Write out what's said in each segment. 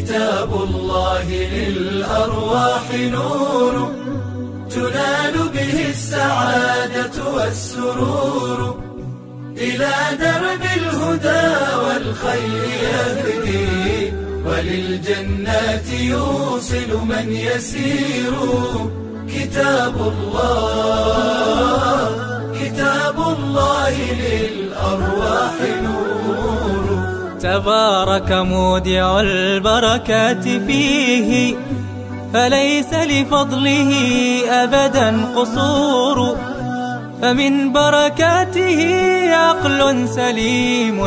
الله للأرواح نور. تنال به السعادة والسرور. إلى درب الهدى والخير يهدي. وللجنات يوصل من يسير. كتاب الله. تبارك مودع البركات فيه فليس لفضله أبدا قصور فمن بركاته عقل سليم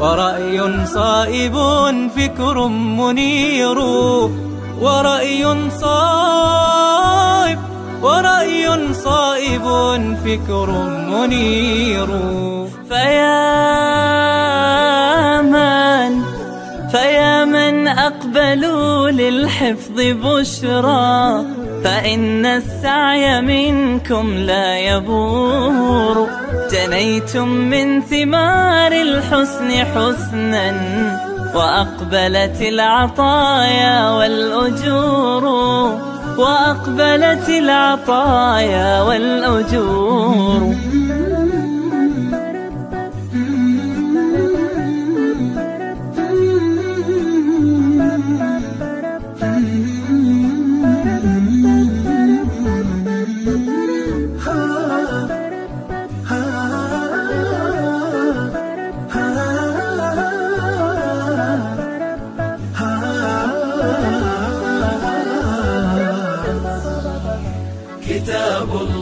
ورأي صائب فكر منير ورأي صائب ورأي صائب فكر منير. فيا فيا من أقبلوا للحفظ بشرى فإن السعي منكم لا يبور. جنيتم من ثمار الحسن حسنا وأقبلت العطايا والأجور. وأقبلت العطايا والأجور.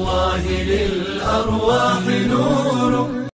الله للأرواح نور.